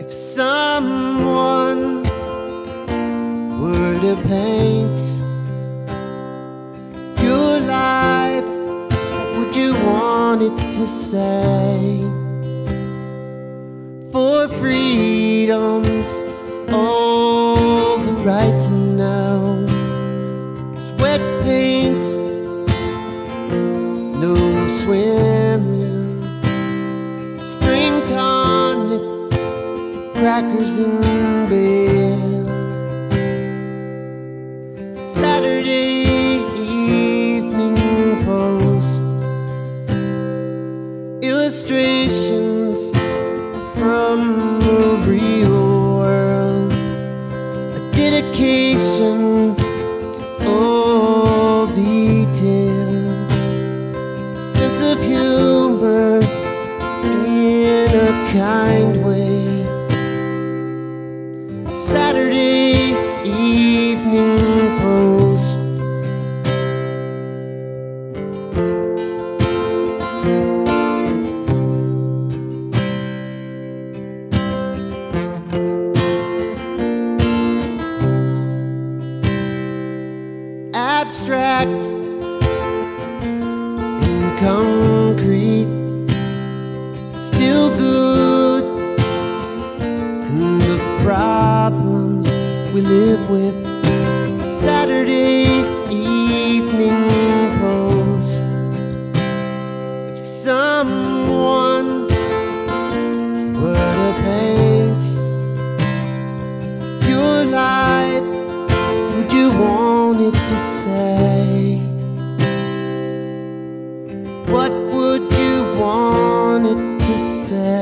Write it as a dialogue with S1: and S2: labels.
S1: If someone were to paint your life, what would you want it to say? For freedom's all the right to know. Crackers in bed. Saturday evening post illustrations from the real world, a dedication to all detail, sense of humor in a kind way. Saturday evening post. Abstract in concrete, still good we live with. Saturday evening post. If someone were to paint your life, would you want it to say? What would you want it to say?